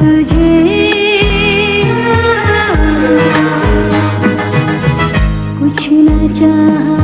तुझे। कुछ न चाह